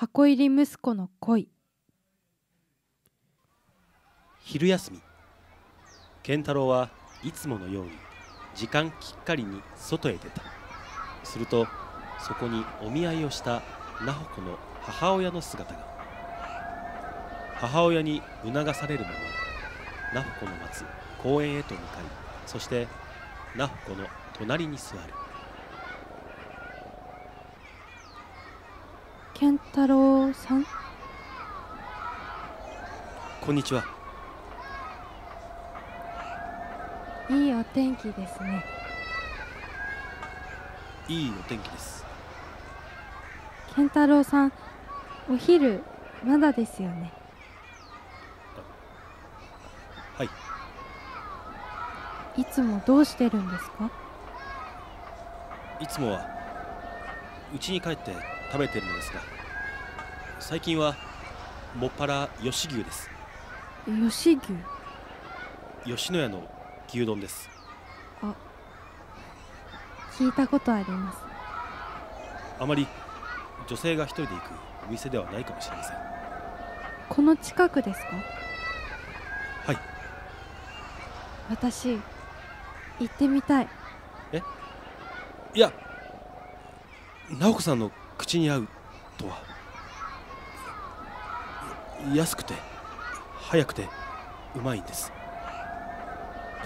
箱入り息子の恋。昼休み。健太郎はいつものように時間きっかりに外へ出た。するとそこにお見合いをした奈穂子の母親の姿が。母親に促されるまま奈穂子の待つ公園へと向かいそして奈穂子の隣に座る。健太郎さん？こんにちは。いいお天気ですね。いいお天気です。健太郎さんお昼まだですよね？はい。いつもどうしてるんですか？いつもは家に帰って食べてるのですが最近はもっぱら吉牛です。吉牛？吉野家の牛丼です。聞いたことあります。あまり女性が一人で行くお店ではないかもしれません。この近くですか？はい。私行ってみたい。いや直子さんの口に合うとは。安くて早くてうまいんです。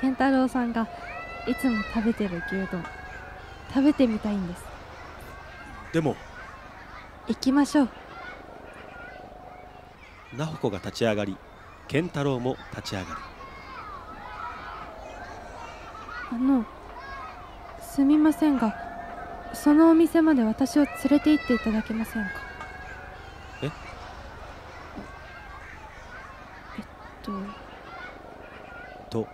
健太郎さんがいつも食べてる牛丼食べてみたいんです。でも行きましょう。直子が立ち上がり健太郎も立ち上がるあのすみませんがそのお店まで私を連れて行っていただけませんか？え？えっと。と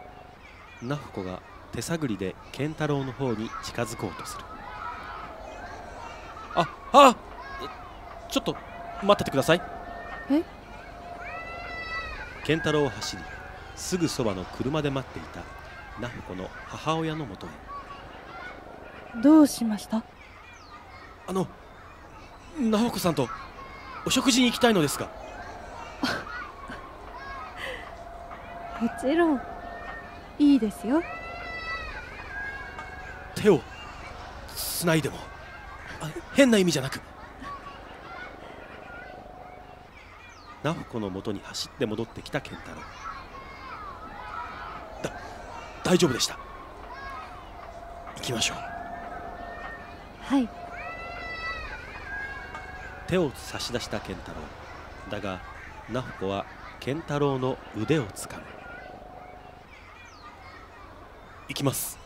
直子が手探りで健太郎の方に近づこうとする。ああちょっと待っててください。え？健太郎を走りすぐそばの車で待っていた直子の母親のもとへどうしました？あの直子さんとお食事に行きたいのですが。もちろんいいですよ。手をつないでも。あ変な意味じゃなく。直子のもとに走って戻ってきた健太郎。だ大丈夫でした。行きましょうはい。手を差し出した健太郎。だが直子は健太郎の腕をつかむ。行きます。